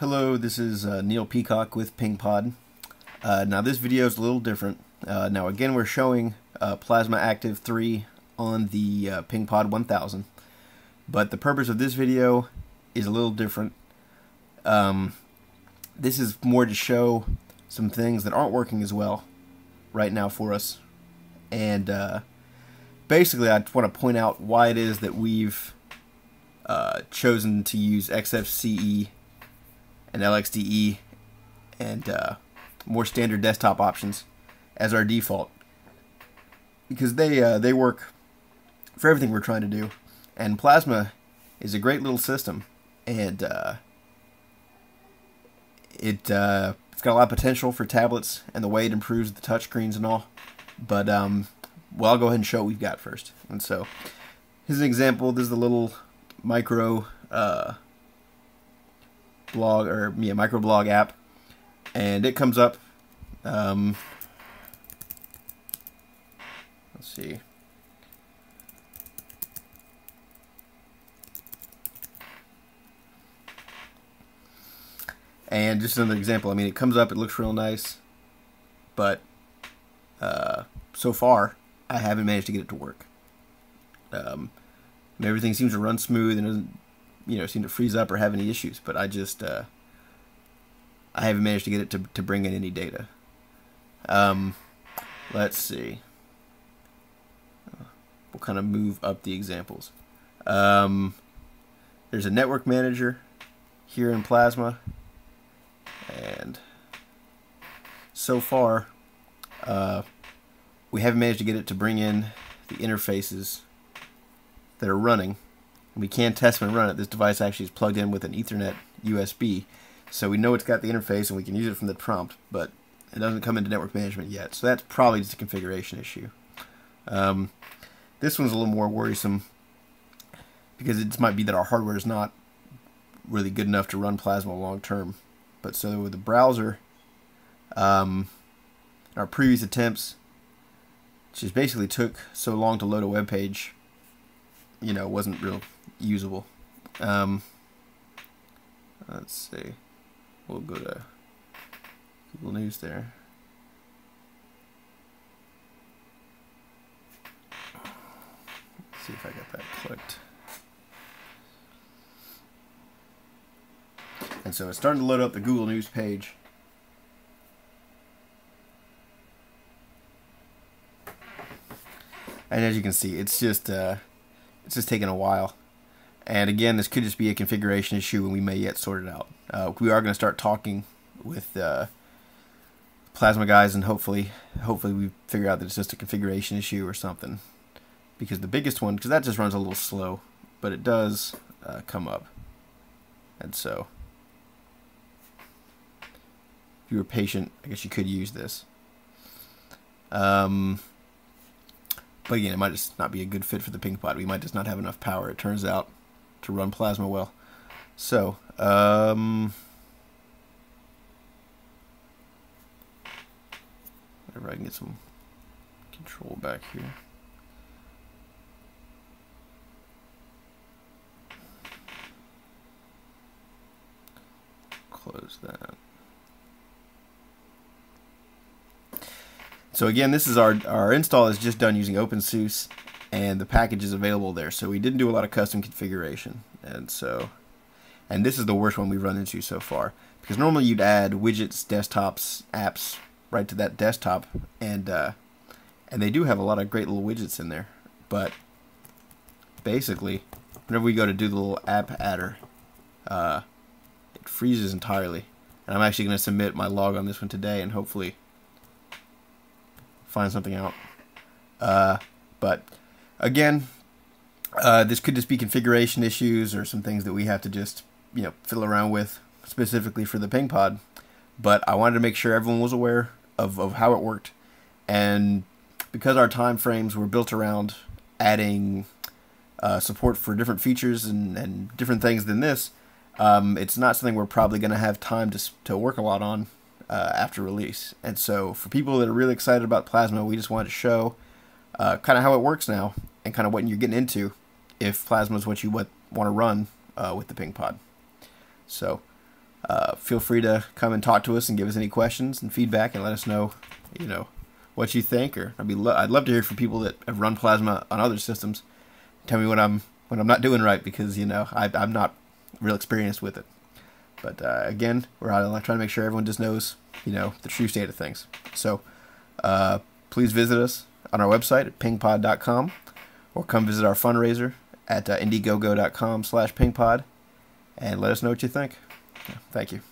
Hello, this is uh, Neil Peacock with PengPod. Uh, now this video is a little different. Uh, now again we're showing uh, Plasma Active 3 on the uh, PengPod 1000. But the purpose of this video is a little different. Um, this is more to show some things that aren't working as well right now for us. And uh, basically I want to point out why it is that we've chosen to use XFCE and LXDE and uh, more standard desktop options as our default. Because they uh, they work for everything we're trying to do. And Plasma is a great little system. And uh, it uh, it's got a lot of potential for tablets and the way it improves the touchscreens and all. But um, well I'll go ahead and show what we've got first. And so here's an example. This is the little micro uh, blog or yeah, microblog app, and it comes up. Um, let's see. And just another example, I mean, it comes up, it looks real nice, but uh, so far, I haven't managed to get it to work. Um, everything seems to run smooth and you know seem to freeze up or have any issues, but I just uh, I haven't managed to get it to to bring in any data. Um, let's see. We'll kind of move up the examples. Um, there's a network manager here in Plasma, and so far uh, we haven't managed to get it to bring in the interfaces that are running we can test and run it. This device actually is plugged in with an Ethernet USB, so we know it's got the interface and we can use it from the prompt, but it doesn't come into network management yet. So that's probably just a configuration issue. Um, this one's a little more worrisome because it might be that our hardware is not really good enough to run Plasma long term. But so with the browser, um, our previous attempts, just basically took so long to load a web page, you know, it wasn't real usable. Um, let's see. We'll go to Google News there. Let's see if I got that clicked. And so it's starting to load up the Google News page. And as you can see, it's just uh, it's just taking a while. And again, this could just be a configuration issue and we may yet sort it out. Uh, we are going to start talking with uh, Plasma guys and hopefully hopefully we figure out that it's just a configuration issue or something. Because the biggest one, because that just runs a little slow, but it does uh, come up. And so, if you were patient, I guess you could use this. Um, but again, it might just not be a good fit for the PengPod. We might just not have enough power, it turns out to run plasma well. So, um, whatever I can get some control back here. Close that. So again, this is our, our install is just done using OpenSUSE and the package is available there. So we didn't do a lot of custom configuration. And so, and this is the worst one we've run into so far. Because normally you'd add widgets, desktops, apps right to that desktop. And, uh, and they do have a lot of great little widgets in there. But basically, whenever we go to do the little app adder, uh, it freezes entirely. And I'm actually going to submit my log on this one today and hopefully find something out. Uh, but Again, uh, this could just be configuration issues or some things that we have to just you know fiddle around with specifically for the PengPod. But I wanted to make sure everyone was aware of, of how it worked, and because our time frames were built around adding uh, support for different features and, and different things than this, um, it's not something we're probably going to have time to to work a lot on uh, after release. And so, for people that are really excited about Plasma, we just wanted to show uh, kind of how it works now and kind of what you're getting into if plasma is what you want to run uh, with the PengPod. So uh, feel free to come and talk to us and give us any questions and feedback and let us know, you know, what you think. Or I'd be lo- I'd love to hear from people that have run plasma on other systems. Tell me what I'm what I'm not doing right because you know I, I'm not real experienced with it. But uh, again, we're out trying to make sure everyone just knows you know the true state of things. So uh, please visit us on our website at pengpod.com or come visit our fundraiser at uh, indiegogo.com slash pingpod and let us know what you think. Thank you.